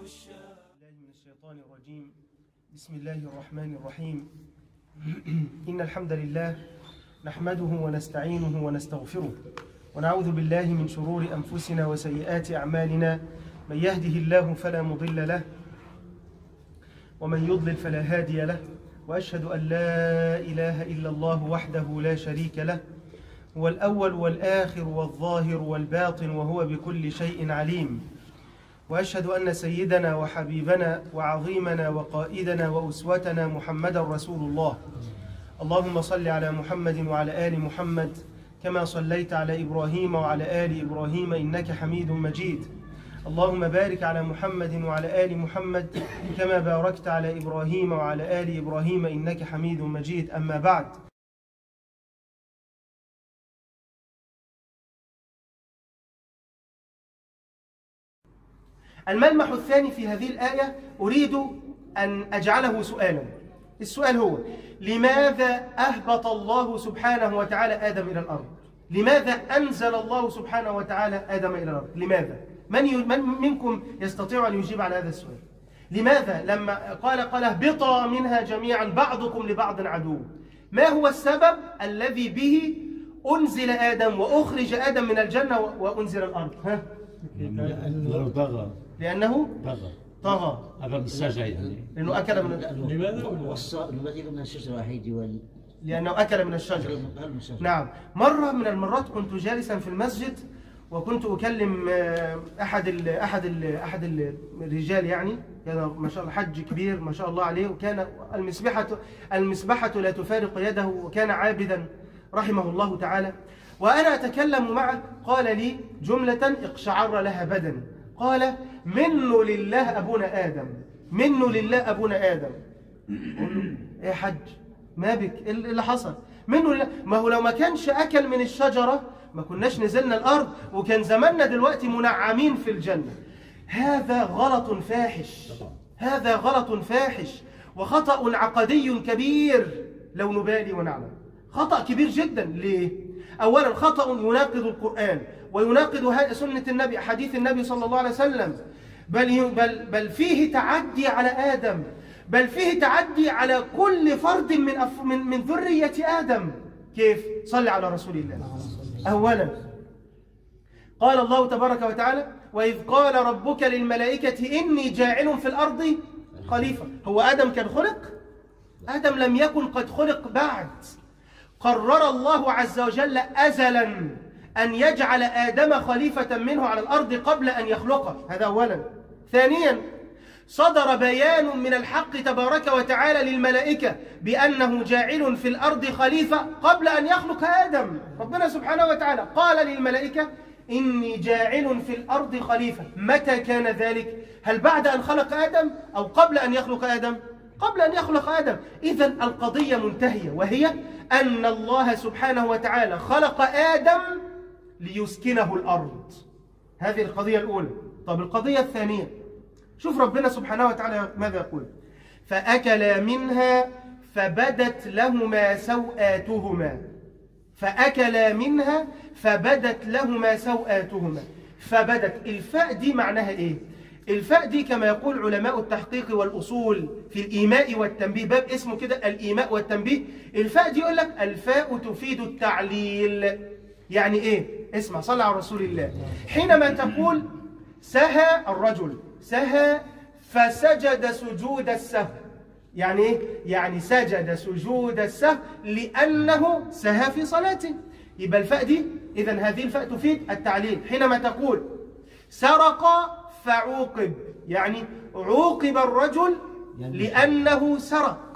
الله من الشيطان الرجيم. بسم الله الرحمن الرحيم. إن الحمد لله نحمده ونستعينه ونستغفره ونعوذ بالله من شرور أنفسنا وسيئات أعمالنا. من يهده الله فلا مضل له ومن يضلل فلا هادي له وأشهد أن لا إله إلا الله وحده لا شريك له هو الأول والآخر والظاهر والباطن وهو بكل شيء عليم. وأشهد أن سيدنا وحبيبنا وعظيمنا وقائدنا وأسوتنا محمدا رسول الله. اللهم صل على محمد وعلى آل محمد كما صليت على إبراهيم وعلى آل إبراهيم إنك حميد مجيد. اللهم بارك على محمد وعلى آل محمد كما باركت على إبراهيم وعلى آل إبراهيم إنك حميد مجيد. أما بعد الملمح الثاني في هذه الآية أريد أن أجعله سؤالا. السؤال هو لماذا أهبط الله سبحانه وتعالى آدم إلى الأرض؟ لماذا أنزل الله سبحانه وتعالى آدم إلى الأرض؟ لماذا؟ من, منكم يستطيع أن يجيب على هذا السؤال؟ لماذا لما قال قال اهبطا منها جميعا بعضكم لبعض عدو؟ ما هو السبب الذي به أنزل آدم وأخرج آدم من الجنة وأنزل الأرض؟ ها؟ لأنه لأنه طغى. أبى السجع يعني. لأنه أكل من لماذا؟ والبغي من الشجرة وحيد وال لأنه أكل من الشجرة. من الشجرة. نعم. مرة من المرات كنت جالسا في المسجد وكنت أكلم آه، أحد ال أحد ال أحد ال- الرجال يعني. كان ما شاء الله حج كبير ما شاء الله عليه. وكان المسبحة المسبحة لا تفارق يده وكان عابدا رحمه الله تعالى. وأنا أتكلم معه قال لي جملة اقشعر لها بدني قال منه لله أبونا آدم. منه لله أبونا آدم. إيه يا حج ما بك إيه اللي حصل؟ منه لله ما هو لو ما كانش أكل من الشجرة ما كناش نزلنا الأرض وكان زماننا دلوقتي منعمين في الجنة. هذا غلط فاحش. هذا غلط فاحش. وخطأ عقدي كبير. لو نبالي ونعلم. خطأ كبير جدا. ليه؟ أولا خطأ يناقض القرآن. ويناقض سنة النبي حديث النبي صلى الله عليه وسلم. بل, بل, بل فيه تعدي على آدم. بل فيه تعدي على كل فرد من, أف من, من ذرية آدم. كيف؟ صلى على رسول الله. أولا قال الله تبارك وتعالى وإذ قال ربك للملائكة إني جاعل في الأرض خليفة. هو آدم كان خلق؟ آدم لم يكن قد خلق بعد. قرر الله عز وجل أزلا. أن يجعل آدم خليفة منه على الأرض قبل أن يخلقه. هذا أولا. ثانيا صدر بيان من الحق تبارك وتعالى للملائكة بأنه جاعل في الأرض خليفة قبل أن يخلق آدم. ربنا سبحانه وتعالى قال للملائكة إني جاعل في الأرض خليفة. متى كان ذلك؟ هل بعد أن خلق آدم أو قبل أن يخلق آدم؟ قبل أن يخلق آدم. إذا القضية منتهية وهي أن الله سبحانه وتعالى خلق آدم ليسكنه الأرض. هذه القضية الأولى. طب القضية الثانية. شوف ربنا سبحانه وتعالى ماذا يقول. فأكلا منها فبدت لهما سوآتهما. فأكلا منها فبدت لهما سوآتهما. فبدت. الفاء دي معناها إيه؟ الفاء دي كما يقول علماء التحقيق والأصول في الإيماء والتنبيه. باب اسمه كده الإيماء والتنبيه. الفاء دي يقول لك الفاء تفيد التعليل. يعني إيه؟ اسمع صلى على رسول الله. حينما تقول سهى الرجل سهى فسجد سجود السهو. يعني إيه؟ يعني سجد سجود السهو لأنه سهى في صلاته. يبقى الفاء دي إذا هذه الفاء تفيد التعليل. حينما تقول سرق فعوقب يعني عوقب الرجل لأنه سرق.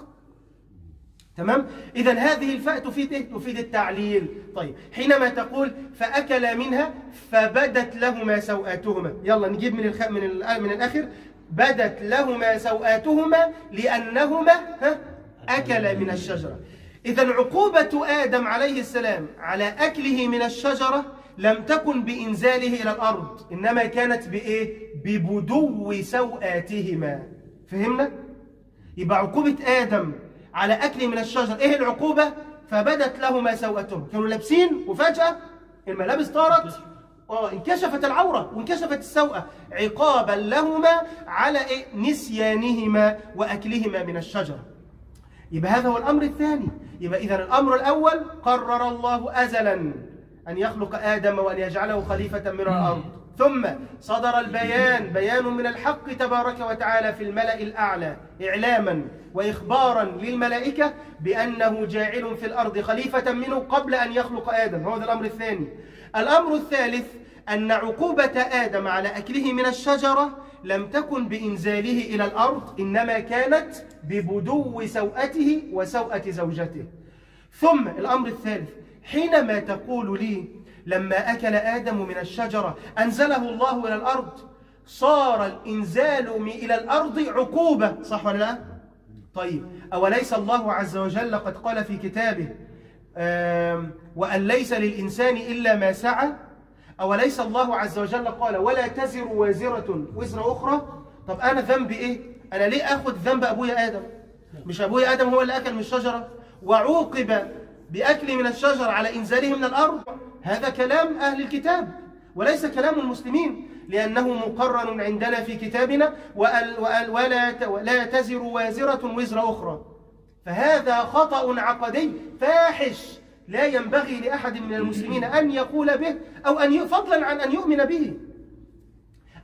تمام؟ إذا هذه الفاء تفيد إيه؟ تفيد التعليل. طيب حينما تقول فأكل منها فبدت لهما سوآتهما يلا نجيب من الخ... من ال... من الآخر. بدت لهما سوآتهما لأنهما ها؟ أكل من الشجرة. إذا عقوبة آدم عليه السلام على أكله من الشجرة لم تكن بإنزاله إلى الأرض إنما كانت بإيه؟ ببدو سوآتهما فهمنا؟ يبقى عقوبة آدم على أكل من الشجر. إيه العقوبة؟ فبدت لهما سوءتهم. كانوا لابسين وفجأة الملابس طارت. آه انكشفت العورة وانكشفت السوءة. عقابا لهما على إيه؟ نسيانهما وأكلهما من الشجرة. يبقى هذا هو الأمر الثاني. يبقى إذا الأمر الأول قرر الله أزلا أن يخلق آدم وأن يجعله خليفة من الأرض. ثم صدر البيان بيان من الحق تبارك وتعالى في الملأ الأعلى إعلاما وإخبارا للملائكة بأنه جاعل في الأرض خليفة منه قبل أن يخلق آدم. هو ده الأمر الثاني. الأمر الثالث أن عقوبة آدم على أكله من الشجرة لم تكن بإنزاله إلى الأرض إنما كانت ببدو سوءته وسوءة زوجته. ثم الأمر الثالث حينما تقول لي لما أكل آدم من الشجرة أنزله الله إلى الأرض. صار الإنزال إلى الأرض عقوبة. صح ولا لا؟ طيب. أوليس الله عز وجل قد قال في كتابه وأن ليس للإنسان إلا ما سعى؟ أوليس الله عز وجل قال ولا تزر وازرة وزر أخرى؟ طب أنا ذنبي إيه؟ أنا ليه أخذ ذنب أبويا آدم؟ مش أبويا آدم هو اللي أكل من الشجرة؟ وعوقب بأكل من الشجرة على إنزاله من الأرض؟ هذا كلام أهل الكتاب وليس كلام المسلمين لأنه مقرر عندنا في كتابنا وأل ولا ولا تزر وازرة وزر أخرى. فهذا خطأ عقدي فاحش. لا ينبغي لأحد من المسلمين أن يقول به أو أن فضلا عن أن يؤمن به.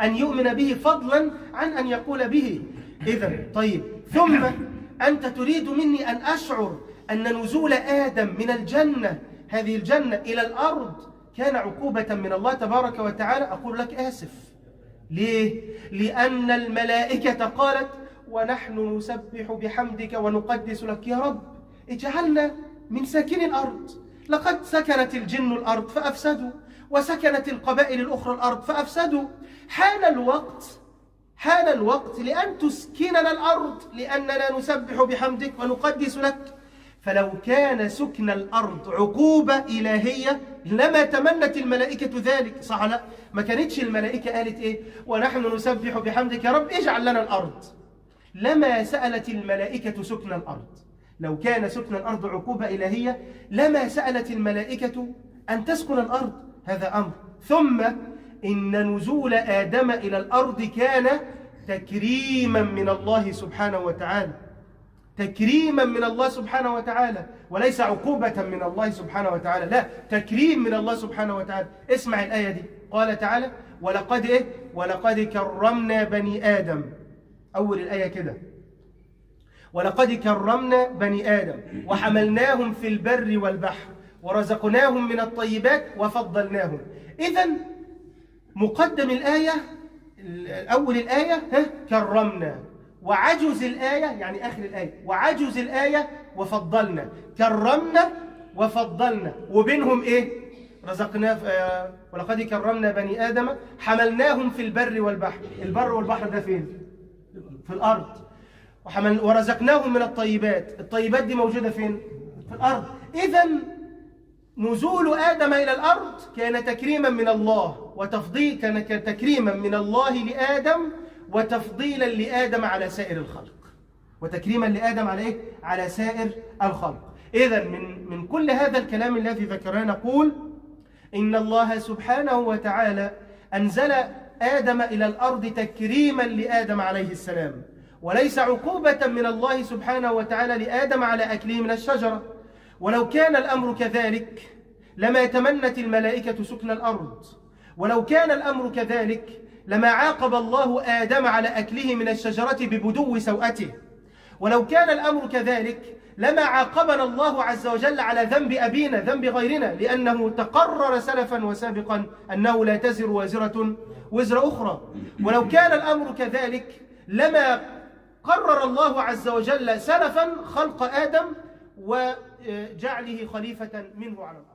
أن يؤمن به فضلا عن أن يقول به. إذا طيب ثم أنت تريد مني أن أشعر أن نزول آدم من الجنة هذه الجنة إلى الأرض كان عقوبة من الله تبارك وتعالى. أقول لك آسف. ليه؟ لأن الملائكة قالت ونحن نسبح بحمدك ونقدس لك يا رب. اجعلنا من ساكن الأرض. لقد سكنت الجن الأرض فأفسدوا وسكنت القبائل الأخرى الأرض فأفسدوا. حان الوقت حان الوقت لأن تسكننا الأرض لأننا نسبح بحمدك ونقدس لك. فلو كان سكن الأرض عقوبة إلهية لما تمنت الملائكة ذلك. صح لا؟ ما كانتش الملائكة قالت إيه؟ ونحن نسبح بحمدك يا رب اجعل لنا الأرض. لما سألت الملائكة سكن الأرض لو كان سكن الأرض عقوبة إلهية لما سألت الملائكة أن تسكن الأرض؟ هذا أمر. ثم إن نزول آدم إلى الأرض كان تكريما من الله سبحانه وتعالى. تكريما من الله سبحانه وتعالى وليس عقوبة من الله سبحانه وتعالى. لا تكريم من الله سبحانه وتعالى. اسمع الآية دي. قال تعالى ولقد إيه؟ ولقد كرمنا بني آدم. أول الآية كده. ولقد كرمنا بني آدم وحملناهم في البر والبحر ورزقناهم من الطيبات وفضلناهم. إذا مقدم الآية أول الآية ها كرمنا. وعجز الآية يعني آخر الآية وعجز الآية وفضلنا كرمنا وفضلنا وبينهم إيه؟ رزقنا آه، ولقد كرمنا بني آدم حملناهم في البر والبحر. البر والبحر ده فين؟ في الأرض. وحمل ورزقناهم من الطيبات. الطيبات دي موجودة فين؟ في الأرض. إذا نزول آدم إلى الأرض كان تكريما من الله وتفضيل كان تكريما من الله لآدم وتفضيلا لآدم على سائر الخلق. وتكريما لآدم على إيه؟ على سائر الخلق. إذا من من كل هذا الكلام الذي ذكرناه نقول إن الله سبحانه وتعالى أنزل آدم إلى الأرض تكريما لآدم عليه السلام. وليس عقوبة من الله سبحانه وتعالى لآدم على أكله من الشجرة. ولو كان الأمر كذلك لما تمنت الملائكة سكن الأرض. ولو كان الأمر كذلك لما عاقب الله آدم على أكله من الشجرة ببدو سوءته. ولو كان الأمر كذلك لما عاقبنا الله عز وجل على ذنب أبينا ذنب غيرنا لأنه تقرر سلفا وسابقا أنه لا تزر وازرة وزر أخرى. ولو كان الأمر كذلك لما قرر الله عز وجل سلفا خلق آدم وجعله خليفة منه على الأرض